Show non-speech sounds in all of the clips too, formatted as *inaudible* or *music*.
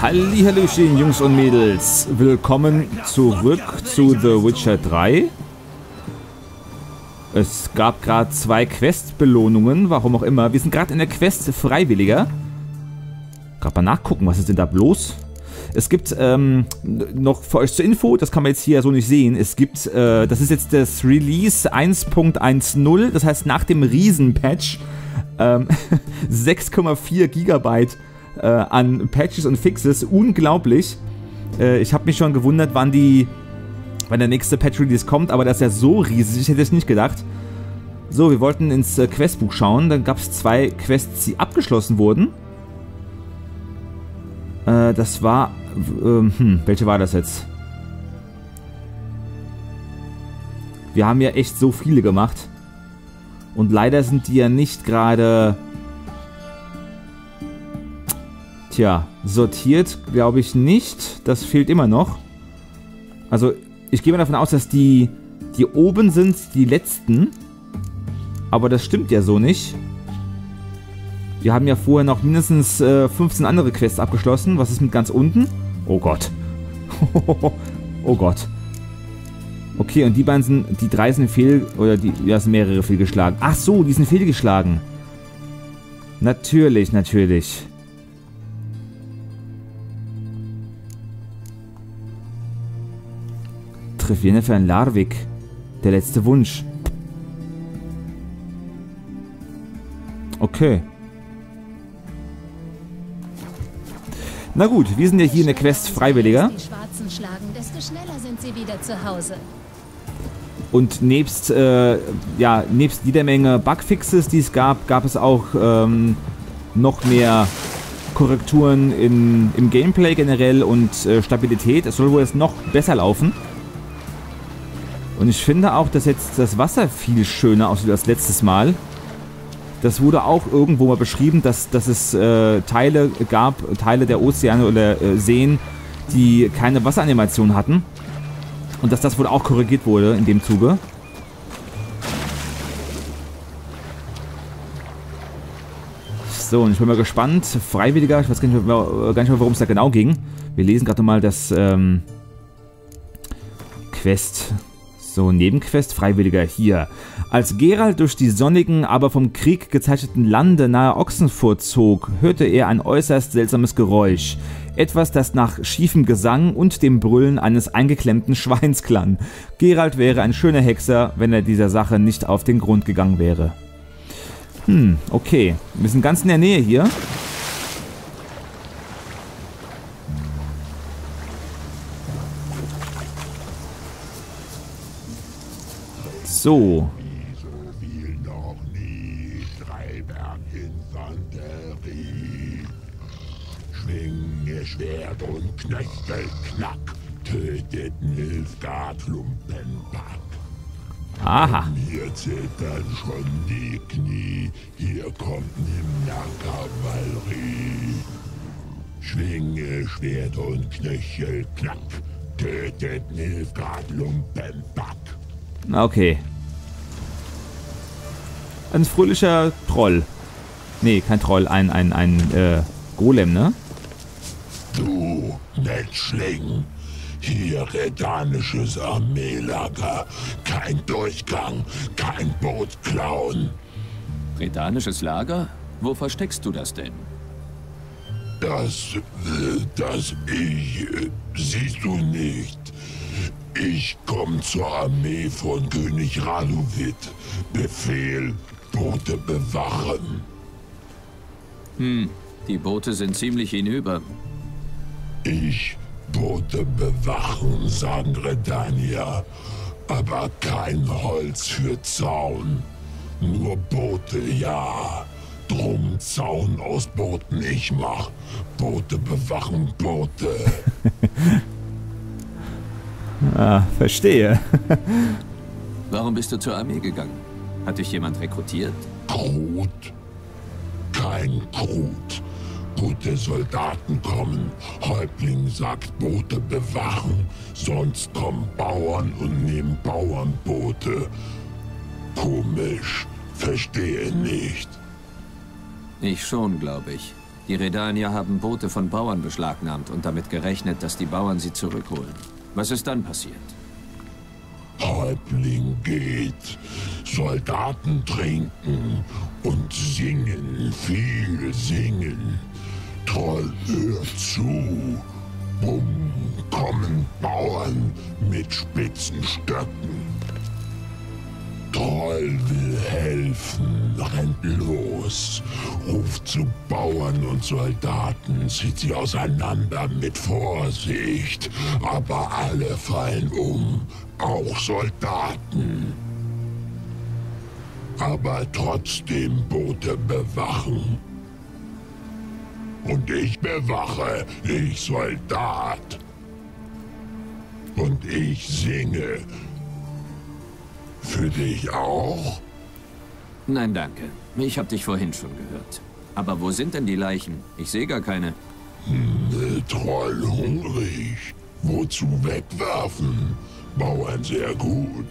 Hallihallöchen, Jungs und Mädels. Willkommen zurück zu The Witcher 3. Es gab gerade zwei Quest-Belohnungen, warum auch immer. Wir sind gerade in der Quest Freiwilliger. Gerade mal nachgucken, was ist denn da bloß? Es gibt ähm, noch für euch zur Info, das kann man jetzt hier so nicht sehen. Es gibt, äh, das ist jetzt das Release 1.10, das heißt nach dem Riesen-Patch ähm, *laughs* 6,4 Gigabyte äh, an Patches und Fixes. Unglaublich. Äh, ich habe mich schon gewundert, wann die, wann der nächste Patch-Release kommt, aber das ist ja so riesig, ich hätte es nicht gedacht. So, wir wollten ins äh, Questbuch schauen. Dann gab es zwei Quests, die abgeschlossen wurden. Äh, das war, ähm, hm, welche war das jetzt? Wir haben ja echt so viele gemacht. Und leider sind die ja nicht gerade Tja, sortiert glaube ich nicht. Das fehlt immer noch. Also, ich gehe mal davon aus, dass die, die oben sind die letzten. Aber das stimmt ja so nicht. Wir haben ja vorher noch mindestens äh, 15 andere Quests abgeschlossen. Was ist mit ganz unten? Oh Gott. *laughs* oh Gott. Okay, und die beiden sind, die drei sind fehl, oder die, ja, sind mehrere fehlgeschlagen. Ach so, die sind fehlgeschlagen. Natürlich, natürlich. Triff Jennifer in Larvik. Der letzte Wunsch. Okay. Na gut, wir sind ja hier in der Quest Freiwilliger. Und nebst, äh, ja, nebst jeder Menge Bugfixes, die es gab, gab es auch ähm, noch mehr Korrekturen in, im Gameplay generell und äh, Stabilität. Es soll wohl jetzt noch besser laufen. Und ich finde auch, dass jetzt das Wasser viel schöner aussieht als letztes Mal. Das wurde auch irgendwo mal beschrieben, dass, dass es äh, Teile gab, Teile der Ozeane oder äh, Seen, die keine Wasseranimation hatten. Und dass das wohl auch korrigiert wurde in dem Zuge. So, und ich bin mal gespannt. Freiwilliger, ich weiß gar nicht mehr, nicht mehr worum es da genau ging. Wir lesen gerade mal das ähm, Quest. So, Nebenquest Freiwilliger hier. Als Gerald durch die sonnigen, aber vom Krieg gezeichneten Lande nahe Ochsenfurt zog, hörte er ein äußerst seltsames Geräusch. Etwas, das nach schiefem Gesang und dem Brüllen eines eingeklemmten Schweins klang. Gerald wäre ein schöner Hexer, wenn er dieser Sache nicht auf den Grund gegangen wäre. Hm, okay. Wir sind ganz in der Nähe hier. So. Schwert und Knöchel knack, tötet Nilfgaard Lumpenpack. Aha. Mir zittern schon die Knie, hier kommt Nimna Kavallerie. Schwinge Schwert und Knöchel knack, tötet Nilfgaard Lumpenpack. Okay. Ein fröhlicher Troll. Nee, kein Troll, ein, ein, ein, äh, Golem, ne? Du, Menschling, hier redanisches Armeelager. Kein Durchgang, kein Boot klauen. Redanisches Lager? Wo versteckst du das denn? Das, äh, das ich, äh, siehst du nicht. Ich komme zur Armee von König Radovid. Befehl, Boote bewachen. Hm, die Boote sind ziemlich hinüber. Ich Boote bewachen, sagen Redania. Aber kein Holz für Zaun. Nur Boote, ja. Drum Zaun aus Booten ich mach. Boote bewachen Boote. *laughs* Ah, verstehe. Warum bist du zur Armee gegangen? Hat dich jemand rekrutiert? Krut? Kein Krut. Gute Soldaten kommen. Häuptling sagt Boote bewachen. Sonst kommen Bauern und nehmen Bauernboote. Komisch. Verstehe nicht. Ich schon, glaube ich. Die Redanier haben Boote von Bauern beschlagnahmt und damit gerechnet, dass die Bauern sie zurückholen. Was ist dann passiert? Häuptling geht, Soldaten trinken und singen, viel singen. Troll hört zu. Bumm, kommen Bauern mit spitzen Stöcken. Troll will helfen, rennt los, ruft zu Bauern und Soldaten, zieht sie auseinander mit Vorsicht, aber alle fallen um, auch Soldaten. Aber trotzdem Boote bewachen. Und ich bewache, ich Soldat. Und ich singe. Für dich auch? Nein, danke. Ich habe dich vorhin schon gehört. Aber wo sind denn die Leichen? Ich sehe gar keine. Hm, Troll hungrig. Wozu wegwerfen? Bauern sehr gut.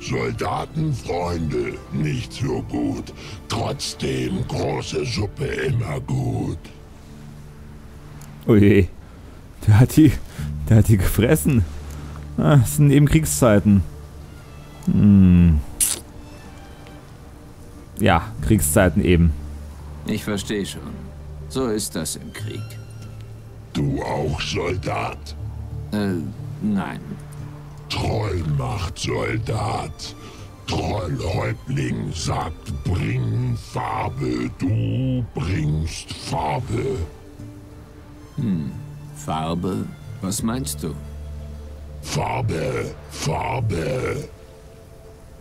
Soldatenfreunde nicht so gut. Trotzdem große Suppe immer gut. Oh je. Der hat die. Der hat die gefressen. Ah, das sind eben Kriegszeiten. Hm. Ja, Kriegszeiten eben. Ich verstehe schon. So ist das im Krieg. Du auch Soldat? Äh, nein. Trollmacht-Soldat. Trollhäuptling sagt, bring Farbe. Du bringst Farbe. Hm, Farbe? Was meinst du? Farbe, Farbe.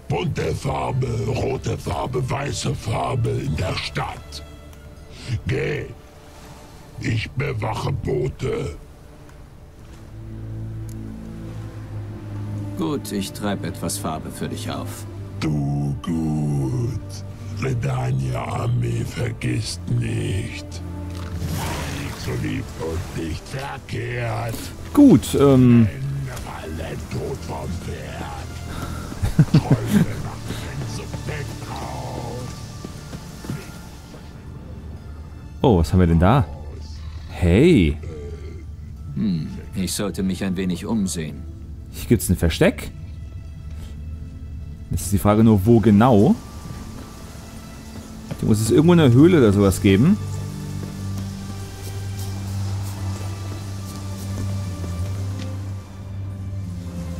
Bunte Farbe, rote Farbe, weiße Farbe in der Stadt. Geh. Ich bewache Boote. Gut, ich treibe etwas Farbe für dich auf. Du gut. Redania Armee vergisst nicht. Nicht so lieb und nicht verkehrt. Gut, ähm. Alle tot vom Pferd. Oh, was haben wir denn da? Hey, Hm, ich sollte mich ein wenig umsehen. hier gibt's ein Versteck. Das ist die Frage nur, wo genau. Hier muss es irgendwo eine Höhle oder sowas geben.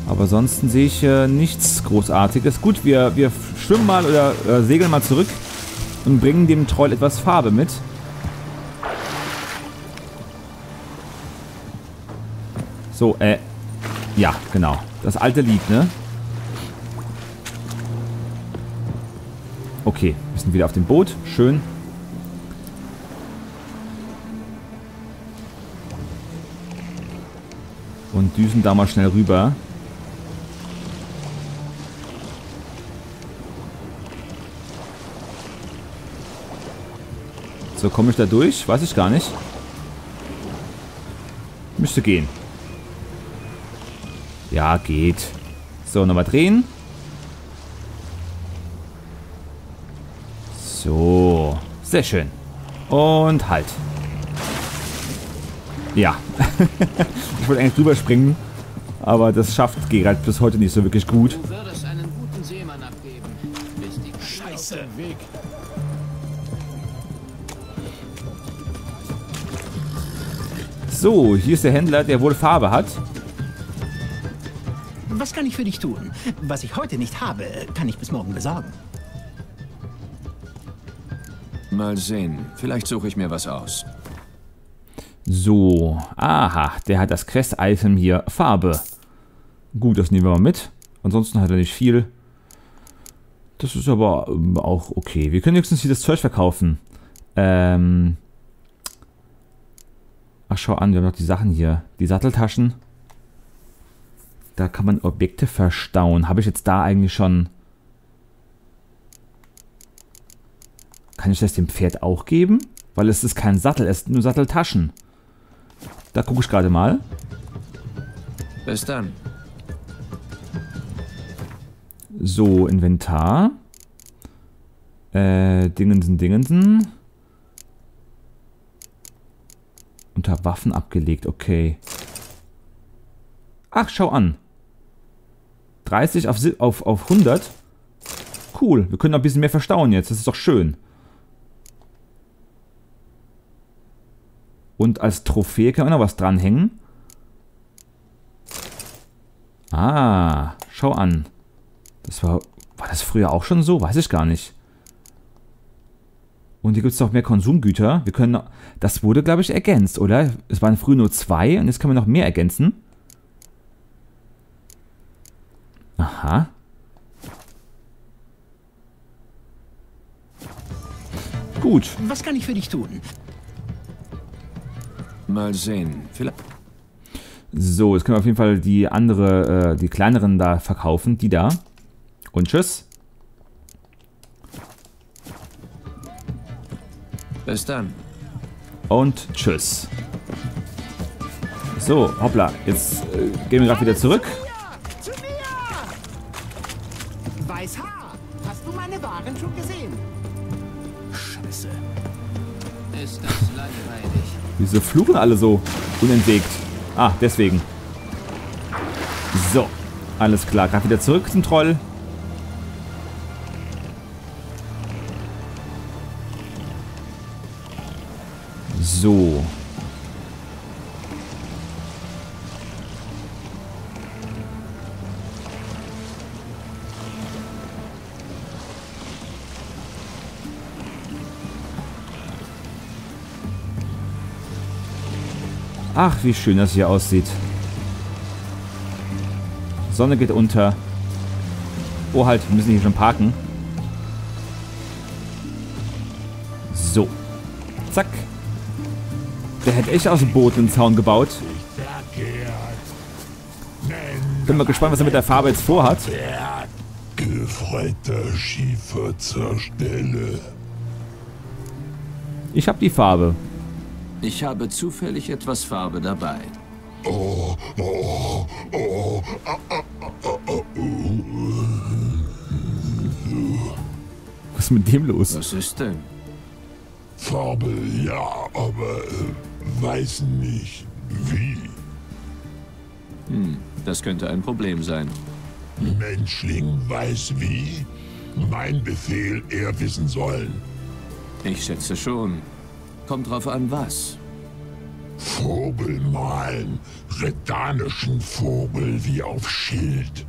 Aber ansonsten sehe ich äh, nichts Großartiges. Gut, wir, wir schwimmen mal oder äh, segeln mal zurück und bringen dem Troll etwas Farbe mit. So, äh, ja, genau. Das alte Lied, ne? Okay, wir sind wieder auf dem Boot. Schön. Und düsen da mal schnell rüber. So, komme ich da durch? Weiß ich gar nicht. Müsste gehen. Ja, geht. So, nochmal drehen. So. Sehr schön. Und halt. Ja. *laughs* ich wollte eigentlich drüber springen. Aber das schafft Gerald bis heute nicht so wirklich gut. Du würdest einen guten Seemann abgeben. Bist die Scheiße. Weg. So, hier ist der Händler, der wohl Farbe hat. Was kann ich für dich tun? Was ich heute nicht habe, kann ich bis morgen besorgen. Mal sehen. Vielleicht suche ich mir was aus. So, aha, der hat das Quest-Item hier, Farbe. Gut, das nehmen wir mal mit. Ansonsten hat er nicht viel. Das ist aber ähm, auch okay. Wir können höchstens hier das Zeug verkaufen. Ähm. Ach, schau an, wir haben noch die Sachen hier. Die Satteltaschen. Da kann man Objekte verstauen. Habe ich jetzt da eigentlich schon... Kann ich das dem Pferd auch geben? Weil es ist kein Sattel, es sind nur Satteltaschen. Da gucke ich gerade mal. Bis dann. So, Inventar. Äh, Dingensen, Dingensen. Unter Waffen abgelegt, okay. Ach, schau an. 30 auf, auf, auf 100. Cool, wir können noch ein bisschen mehr verstauen jetzt. Das ist doch schön. Und als Trophäe kann man noch was dranhängen. Ah, schau an. Das war. War das früher auch schon so? Weiß ich gar nicht. Und hier gibt es noch mehr Konsumgüter. Wir können. Das wurde, glaube ich, ergänzt, oder? Es waren früher nur zwei und jetzt können wir noch mehr ergänzen. Aha. Gut. Was kann ich für dich tun? Mal sehen. Vielleicht. So, jetzt können wir auf jeden Fall die andere, äh, die kleineren da verkaufen. Die da. Und tschüss. Bis dann. Und tschüss. So, hoppla. Jetzt äh, gehen wir gerade wieder zurück. Wieso fluchen alle so unentwegt? Ah, deswegen. So, alles klar. Gerade wieder zurück zum Troll. So. Ach, wie schön das hier aussieht. Sonne geht unter. Oh halt, wir müssen hier schon parken. So. Zack. Der hätte echt aus dem Boot einen Zaun gebaut. Bin mal gespannt, was er mit der Farbe jetzt vorhat. Gefreiter Schiefer zur Stelle. Ich habe die Farbe. Ich habe zufällig etwas Farbe dabei. Oh, oh, oh. Was ist mit dem los? Was ist denn? Farbe ja, aber äh, weiß nicht wie. Das könnte ein Problem sein. Menschling weiß wie. Mein Befehl, er wissen sollen. Ich schätze schon. Kommt drauf an, was. Vogel malen, redanischen Vogel wie auf Schild.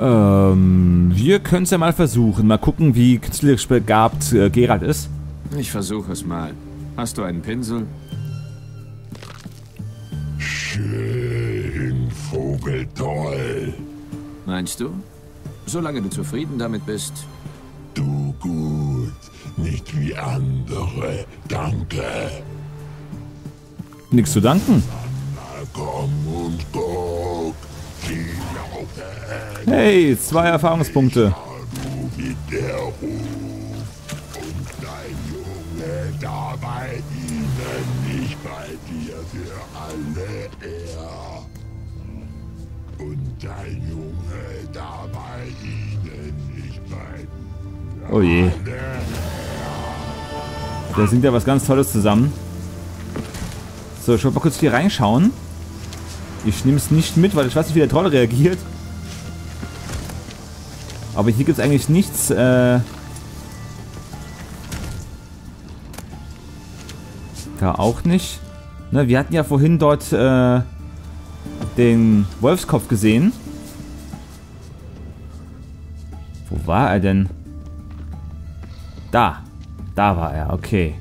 Ähm, wir können es ja mal versuchen. Mal gucken, wie künstlerisch begabt äh, Gerald ist. Ich versuche es mal. Hast du einen Pinsel? Schön, Vogel toll. Meinst du? Solange du zufrieden damit bist. Nicht wie andere. Danke. Nichts zu danken. Hey, zwei Erfahrungspunkte. du mit der Ruf. Und dein Junge da bei ihnen, nicht bei dir für alle er. Und dein Junge da bei ihnen, nicht bei Oh je. Da singt ja was ganz Tolles zusammen. So, ich wollte mal kurz hier reinschauen. Ich nehme es nicht mit, weil ich weiß nicht, wie der Troll reagiert. Aber hier gibt es eigentlich nichts. Äh da auch nicht. Ne, wir hatten ja vorhin dort äh, den Wolfskopf gesehen. Wo war er denn? Da. Da war er, okay.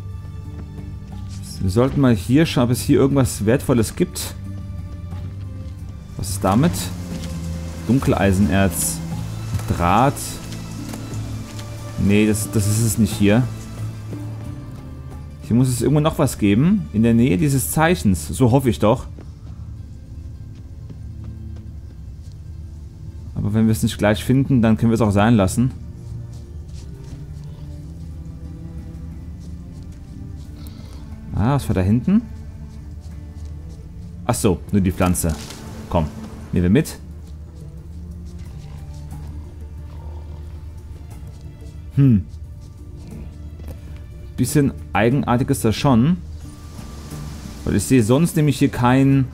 Wir sollten mal hier schauen, ob es hier irgendwas Wertvolles gibt. Was ist damit? Dunkeleisenerz. Draht. Nee, das, das ist es nicht hier. Hier muss es irgendwo noch was geben. In der Nähe dieses Zeichens. So hoffe ich doch. Aber wenn wir es nicht gleich finden, dann können wir es auch sein lassen. Ah, was war da hinten? Ach so, nur die Pflanze. Komm, nehmen wir mit. Hm. bisschen eigenartig ist das schon. Weil ich sehe sonst nämlich hier kein...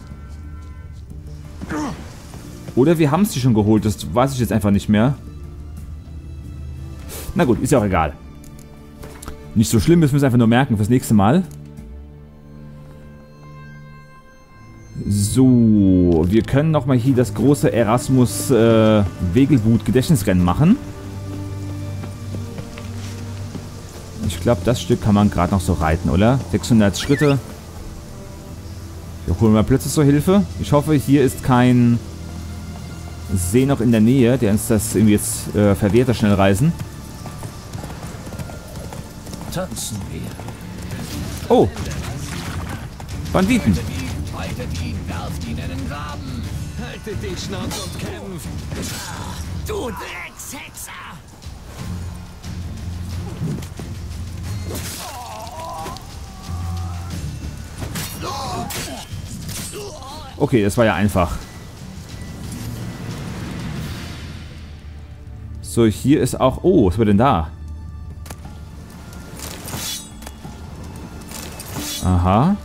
Oder wir haben es die schon geholt, das weiß ich jetzt einfach nicht mehr. Na gut, ist ja auch egal. Nicht so schlimm, müssen wir es einfach nur merken fürs nächste Mal. So, wir können nochmal hier das große Erasmus äh, Wegelboot Gedächtnisrennen machen. Ich glaube, das Stück kann man gerade noch so reiten, oder? 600 Schritte. Wir holen mal plötzlich zur Hilfe. Ich hoffe, hier ist kein See noch in der Nähe, der uns das irgendwie jetzt äh, verwehrt, das Schnellreisen. Tanzen wir. Oh! Banditen! Haltet ihn, werft ihn in den Graben. Haltet die Schnauze und kämpft. Du Dreckshexer! Okay, das war ja einfach. So, hier ist auch... Oh, was war denn da? Aha.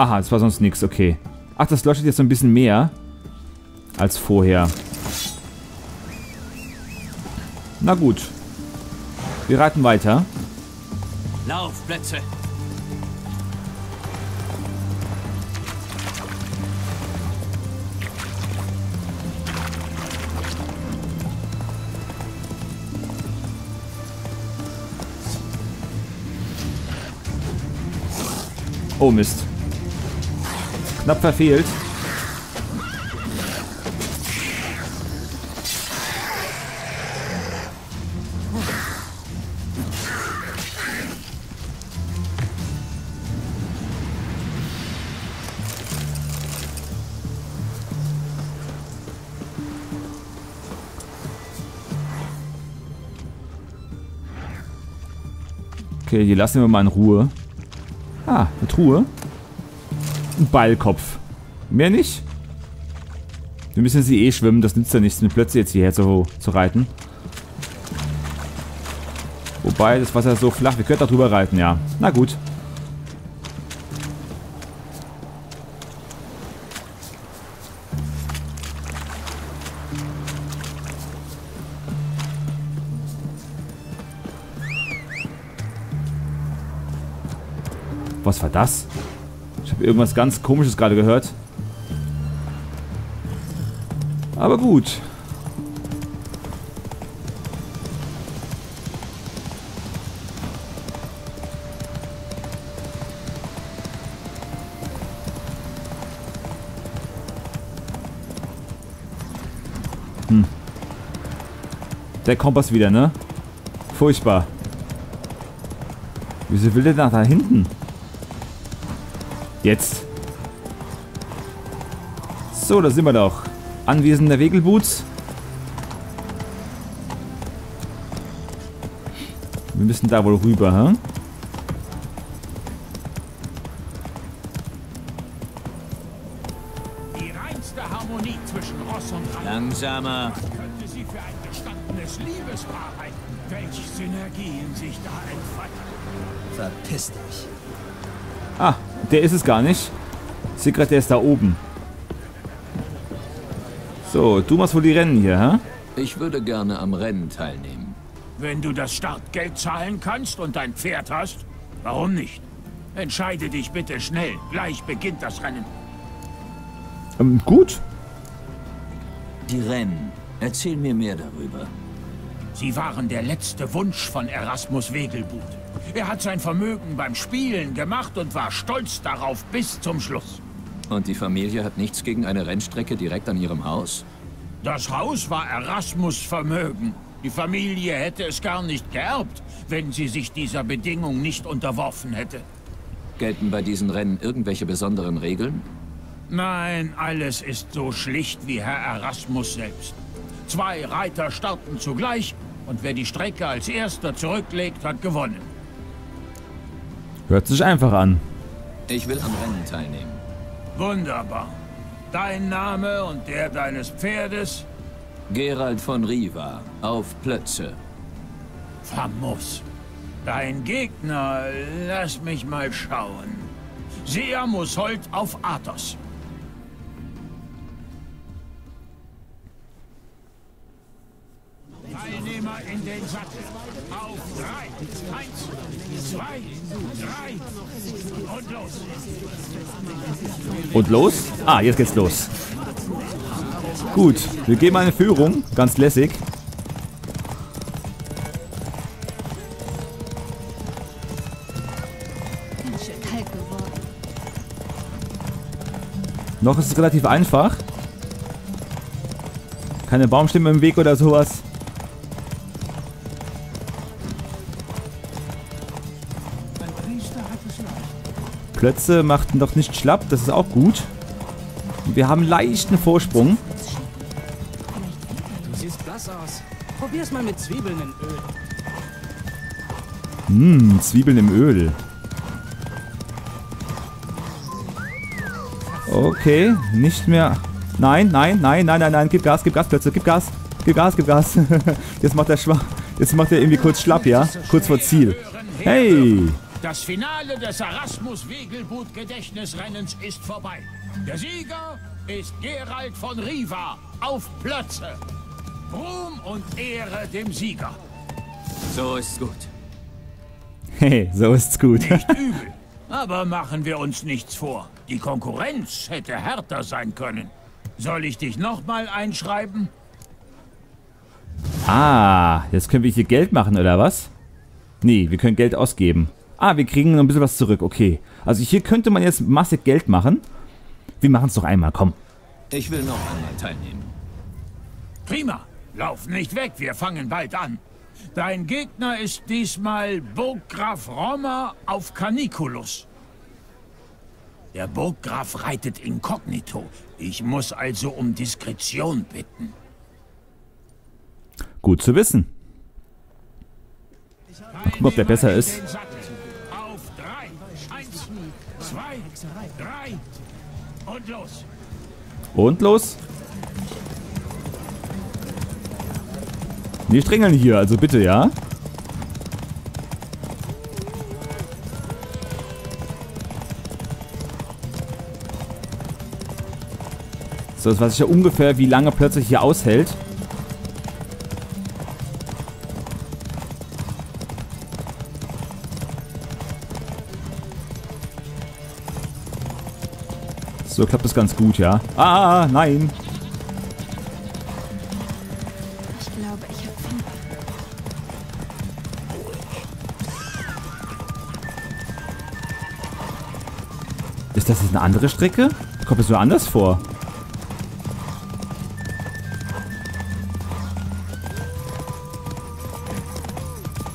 Aha, das war sonst nichts, okay. Ach, das leuchtet jetzt so ein bisschen mehr als vorher. Na gut. Wir reiten weiter. Laufplätze. Oh Mist. Knapp verfehlt. Okay, die lassen wir mal in Ruhe. Ah, eine Truhe. Ein Ballkopf. Mehr nicht? Wir müssen sie eh schwimmen, das nützt ja nichts, mit plötzlich jetzt hierher zu, zu reiten. Wobei, das Wasser ist so flach, wir können da drüber reiten, ja. Na gut. Was war das? Habe irgendwas ganz komisches gerade gehört. Aber gut. Hm. Der Kompass wieder, ne? Furchtbar. Wieso will der nach da hinten? Jetzt. So, da sind wir doch. Anwesen der Wegelboots. Wir müssen da wohl rüber, hä? Die reinste Harmonie zwischen Ross und Reiter Langsamer. könnte sie für ein gestandenes Liebespaar halten. Welche Synergien sich da entfalten. Verpiss dich. Ah, der ist es gar nicht. Ich sehe gerade, der ist da oben. So, du machst wohl die Rennen hier, hä? Ich würde gerne am Rennen teilnehmen. Wenn du das Startgeld zahlen kannst und dein Pferd hast, warum nicht? Entscheide dich bitte schnell. Gleich beginnt das Rennen. Ähm, gut. Die Rennen. Erzähl mir mehr darüber. Sie waren der letzte Wunsch von Erasmus Wegelbut. Er hat sein Vermögen beim Spielen gemacht und war stolz darauf bis zum Schluss. Und die Familie hat nichts gegen eine Rennstrecke direkt an ihrem Haus? Das Haus war Erasmus Vermögen. Die Familie hätte es gar nicht geerbt, wenn sie sich dieser Bedingung nicht unterworfen hätte. Gelten bei diesen Rennen irgendwelche besonderen Regeln? Nein, alles ist so schlicht wie Herr Erasmus selbst. Zwei Reiter starten zugleich und wer die Strecke als erster zurücklegt, hat gewonnen. Hört sich einfach an. Ich will am Rennen teilnehmen. Wunderbar. Dein Name und der deines Pferdes? Gerald von Riva. Auf Plötze. Famos. Dein Gegner, lass mich mal schauen. Sea muss Holt auf Athos. Teilnehmer in den Sattel. Auf drei. Eins, zwei, drei. Und los. Und los? Ah, jetzt geht's los. Gut, wir gehen mal in Führung. Ganz lässig. Noch ist es relativ einfach. Keine Baumstämme im Weg oder sowas. Plötze machten doch nicht schlapp, das ist auch gut. Wir haben leichten Vorsprung. Du siehst blass aus. Probier's mal mit Zwiebeln in Öl. Hm, Zwiebeln im Öl. Okay, nicht mehr. Nein, nein, nein, nein, nein, nein, gib Gas, gib Gas, Plötze, gib Gas, gib Gas, gib Gas. *laughs* Jetzt macht er schwach. Jetzt macht er irgendwie kurz schlapp, ja? Kurz vor Ziel. Hey! Das Finale des Erasmus Wegelbut Gedächtnisrennens ist vorbei. Der Sieger ist Gerald von Riva auf Plötze. Ruhm und Ehre dem Sieger. So ist's gut. Hey, so ist's gut. Nicht übel. Aber machen wir uns nichts vor. Die Konkurrenz hätte härter sein können. Soll ich dich nochmal einschreiben? Ah, jetzt können wir hier Geld machen, oder was? Nee, wir können Geld ausgeben. Ah, wir kriegen noch ein bisschen was zurück, okay. Also hier könnte man jetzt massig Geld machen. Wir machen es doch einmal, komm. Ich will noch einmal teilnehmen. Prima. Lauf nicht weg, wir fangen bald an. Dein Gegner ist diesmal Burggraf Rommer auf Caniculus. Der Burggraf reitet inkognito. Ich muss also um Diskretion bitten. Gut zu wissen. Mal gucken, ob der besser ist. Und los. Und los. Nicht drängeln hier, also bitte, ja? So, das weiß ich ja ungefähr, wie lange plötzlich hier aushält. So klappt das ganz gut, ja. Ah, nein. Ich glaube, ich habe Fieber. Ist das jetzt eine andere Strecke? Kommt es so anders vor?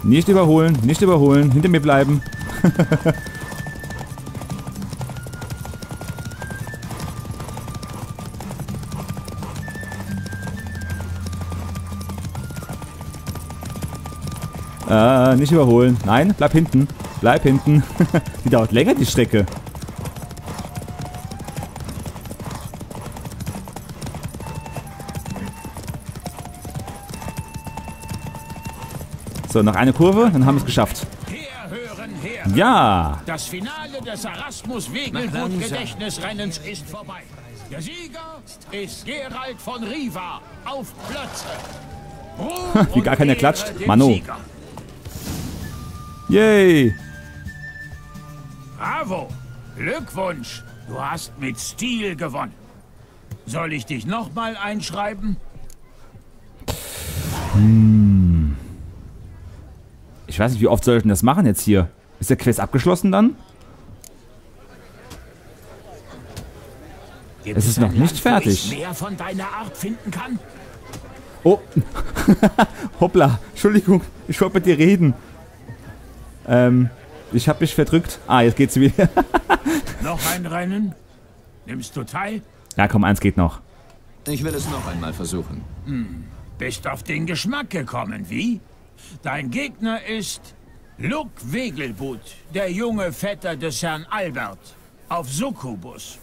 Nicht überholen, nicht überholen, hinter mir bleiben. *laughs* nicht überholen. Nein, bleib hinten. Bleib hinten. *laughs* die dauert länger, die Strecke. So, noch eine Kurve, dann haben wir es geschafft. Ja! Das Finale des Erasmus Wegelbut Gedächtnisrennens ist vorbei. Der Sieger ist Gerald von Riva auf Plötze. *laughs* Wie gar keiner klatscht. Mano. Sieger. Yay! Bravo! Glückwunsch! Du hast mit Stil gewonnen. Soll ich dich nochmal einschreiben? Ich weiß nicht, wie oft soll ich denn das machen jetzt hier? Ist der Quest abgeschlossen dann? Gibt Es ist noch nicht fertig. Oh! *laughs* Hoppla! Entschuldigung, ich wollte mit dir reden. Ähm, ich habe mich verdrückt. Ah, jetzt geht's wieder. *laughs* Noch ein Rennen? Nimmst du teil? ja, komm, eins geht noch. Ich will es noch einmal versuchen. Bist auf den Geschmack gekommen, wie? Dein Gegner ist Luke Wegelbut, der junge Vetter des Herrn Albert, auf Succubus.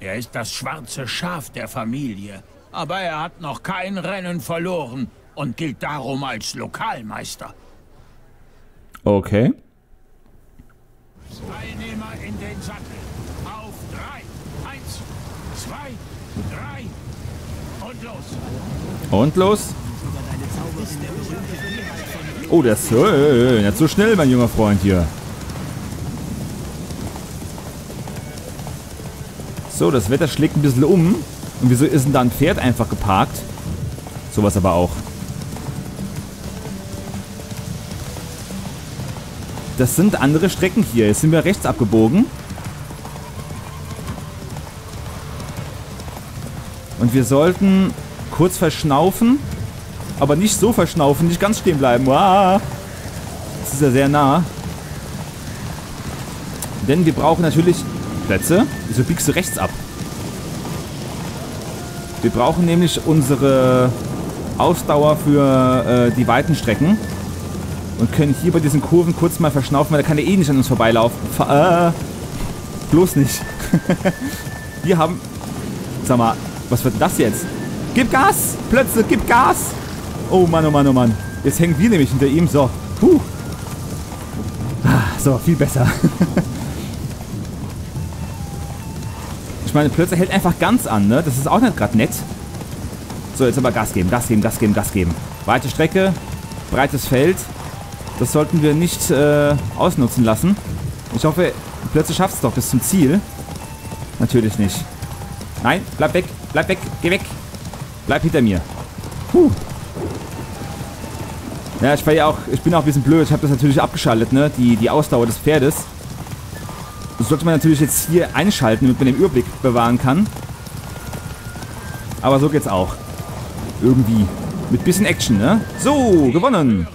Er ist das schwarze Schaf der Familie, aber er hat noch kein Rennen verloren und gilt darum als Lokalmeister. Okay. Teilnehmer in den Sattel. Auf drei. Eins, zwei, drei. Und los. Und los. Oh, der ist äh, nicht so schnell, mein junger Freund hier. So, das Wetter schlägt ein bisschen um. Und wieso ist denn da ein Pferd einfach geparkt? Sowas aber auch. Das sind andere Strecken hier. Jetzt sind wir rechts abgebogen. Und wir sollten kurz verschnaufen. Aber nicht so verschnaufen, nicht ganz stehen bleiben. Wow. Das ist ja sehr nah. Denn wir brauchen natürlich Plätze. Wieso biegst du rechts ab? Wir brauchen nämlich unsere Ausdauer für äh, die weiten Strecken. Und können hier bei diesen Kurven kurz mal verschnaufen, weil da kann er eh nicht an uns vorbeilaufen. Ver äh, bloß nicht. *laughs* wir haben... Sag mal, was wird das jetzt? Gib Gas! Plötze, gib Gas! Oh Mann, oh Mann, oh Mann. Jetzt hängen wir nämlich hinter ihm. So. Puh. Ah, so, viel besser. *laughs* ich meine, Plötze hält einfach ganz an, ne? Das ist auch nicht gerade nett. So, jetzt aber Gas geben, Gas geben, Gas geben, Gas geben. Weite Strecke, breites Feld. Das sollten wir nicht äh, ausnutzen lassen. Ich hoffe, Plötze schafft es doch bis zum Ziel. Natürlich nicht. Nein, bleib weg, bleib weg, geh weg. Bleib hinter mir. Puh. Ja, ich war ja auch, ich bin auch ein bisschen blöd. Ich habe das natürlich abgeschaltet, ne? Die, die Ausdauer des Pferdes. Das sollte man natürlich jetzt hier einschalten, damit man den Überblick bewahren kann. Aber so geht's auch. Irgendwie. Mit bisschen Action, ne? So, gewonnen.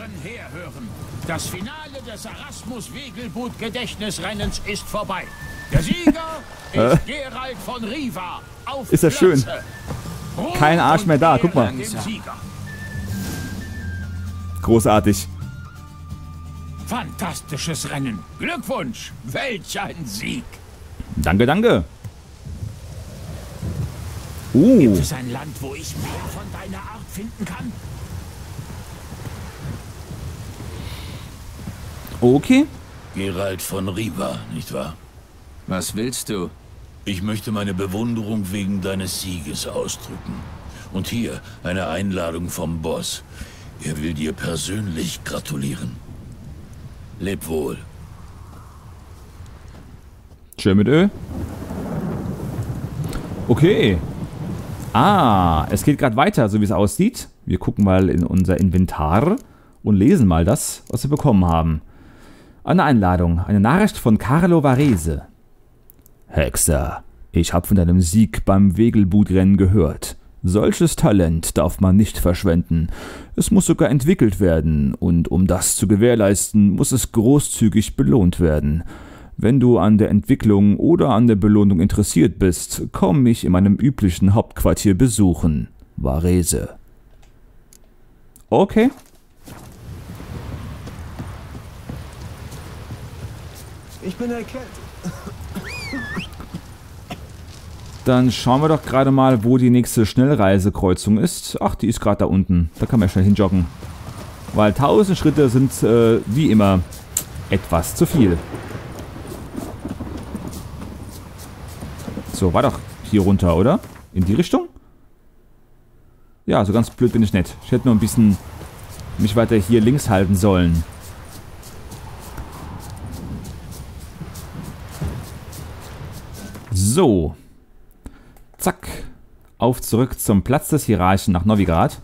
Das Finale des Erasmus-Wegelbut-Gedächtnisrennens ist vorbei. Der Sieger ist Gerald von Riva. Auf Ist das schön. Platze. Kein Arsch mehr da, guck mal. Großartig. Fantastisches Rennen. Glückwunsch. Welch ein Sieg. Danke, danke. Gibt Uh, es ein Land, wo ich mehr von deiner Art finden kann? Okay. Gerald von Riva, nicht wahr? Was willst du? Ich möchte meine Bewunderung wegen deines Sieges ausdrücken. Und hier eine Einladung vom Boss. Er will dir persönlich gratulieren. Leb wohl. Schön mit Öl. Okay. Ah, es geht gerade weiter, so wie es aussieht. Wir gucken mal in unser Inventar und lesen mal das, was wir bekommen haben. Eine Einladung, eine Nachricht von Carlo Varese. Hexer, ich habe von deinem Sieg beim Wegelbutrennen gehört. Solches Talent darf man nicht verschwenden. Es muss sogar entwickelt werden, und um das zu gewährleisten, muss es großzügig belohnt werden. Wenn du an der Entwicklung oder an der Belohnung interessiert bist, komm mich in meinem üblichen Hauptquartier besuchen. Varese. Okay. Ich bin erkältet. Dann schauen wir doch gerade mal, wo die nächste Schnellreisekreuzung ist. Ach, die ist gerade da unten. Da kann man ja schnell hinjoggen. Weil 1000 Schritte sind, äh, wie immer, etwas zu viel. So, war doch hier runter, oder? In die Richtung? Ja, so ganz blöd bin ich nicht. Ich hätte nur ein bisschen mich weiter hier links halten sollen. So. Zack. Auf zurück zum Platz des Hierarchen nach Novigrad.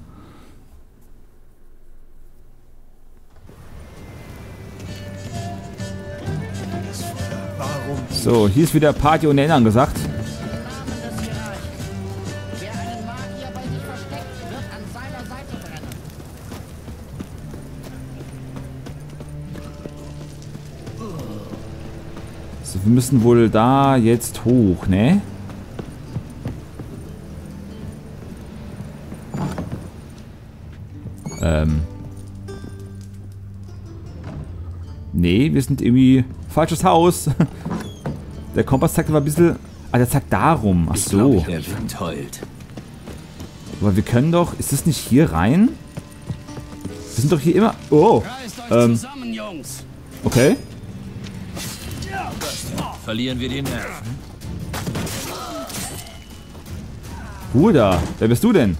So, hier ist wieder Party ohne Ende angesagt. Wir müssen wohl da jetzt hoch, ne? Ähm. Nee, wir sind irgendwie... Falsches Haus. *laughs* Der Kompass zeigt aber ein bisschen... Ah, der zeigt darum. Ach so. Der Wind heult. Aber wir können doch... Ist das nicht hier rein? Wir sind doch hier immer... Oh. Ähm. Okay. Verlieren wir die Nerven. Da. Wer bist du denn?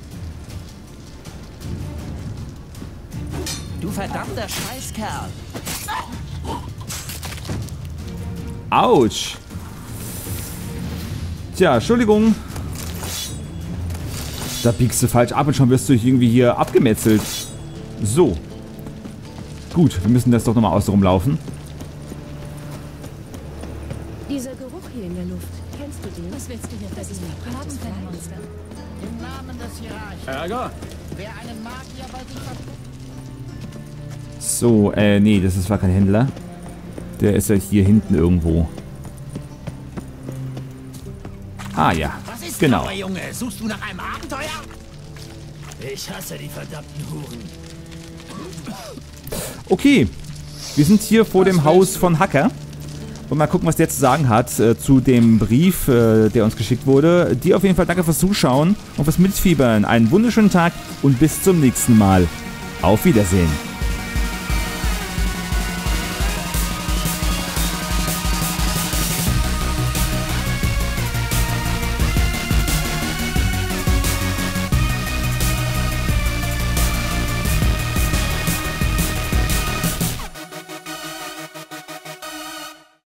Du verdammter Scheißkerl. Autsch. Tja, Entschuldigung. Da biegst du falsch ab und schon wirst du irgendwie hier abgemetzelt. So. Gut, wir müssen das doch nochmal außenrum laufen. Dieser Geruch hier in der Luft, kennst du den? Was willst du hier? Das ist ein Plagenmonster. Im Namen des Hierarchen. Ärger? Wer einen Magier bei sich So, äh, nee, das ist, war kein Händler. Der ist ja hier hinten irgendwo. Ah, ja. Was ist Genau. Blauer Junge? Suchst du nach einem Abenteuer? Ich hasse die verdammten Huren. Okay, wir sind hier vor dem Haus von Hacker. Und mal gucken, was der zu sagen hat äh, zu dem Brief, äh, der uns geschickt wurde. Dir auf jeden Fall danke fürs Zuschauen und fürs Mitfiebern. Einen wunderschönen Tag und bis zum nächsten Mal. Auf Wiedersehen.